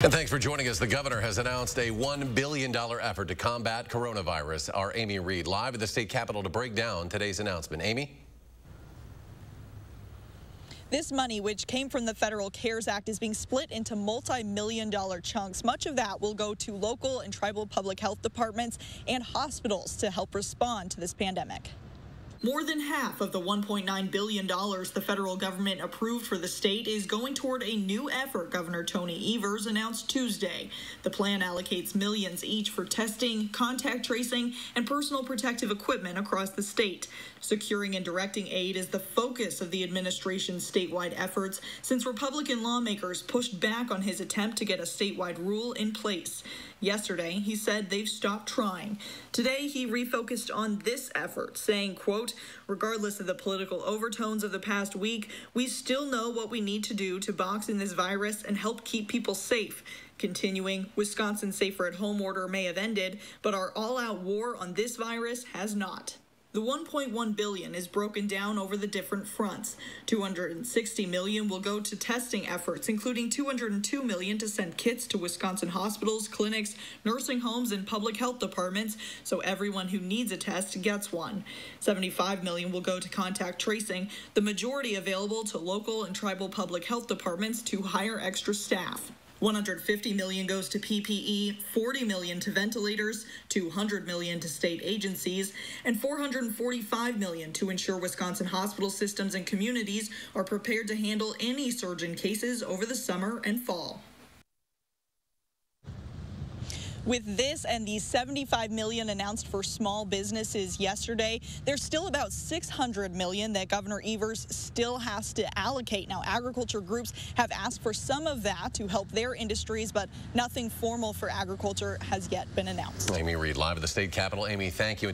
And thanks for joining us. The governor has announced a $1 billion effort to combat coronavirus. Our Amy Reed live at the state capitol to break down today's announcement. Amy? This money, which came from the Federal CARES Act, is being split into multi-million dollar chunks. Much of that will go to local and tribal public health departments and hospitals to help respond to this pandemic. More than half of the $1.9 billion the federal government approved for the state is going toward a new effort, Governor Tony Evers announced Tuesday. The plan allocates millions each for testing, contact tracing, and personal protective equipment across the state. Securing and directing aid is the focus of the administration's statewide efforts since Republican lawmakers pushed back on his attempt to get a statewide rule in place. Yesterday, he said they've stopped trying. Today, he refocused on this effort, saying, quote, regardless of the political overtones of the past week, we still know what we need to do to box in this virus and help keep people safe. Continuing, Wisconsin's safer at home order may have ended, but our all out war on this virus has not. The 1.1 billion is broken down over the different fronts. 260 million will go to testing efforts, including 202 million to send kits to Wisconsin hospitals, clinics, nursing homes, and public health departments so everyone who needs a test gets one. 75 million will go to contact tracing, the majority available to local and tribal public health departments to hire extra staff. 150 million goes to PPE, 40 million to ventilators, 200 million to state agencies, and 445 million to ensure Wisconsin hospital systems and communities are prepared to handle any surge in cases over the summer and fall. With this and the 75 million announced for small businesses yesterday, there's still about 600 million that Governor Evers still has to allocate. Now, agriculture groups have asked for some of that to help their industries, but nothing formal for agriculture has yet been announced. Amy Reed live at the state capitol. Amy, thank you.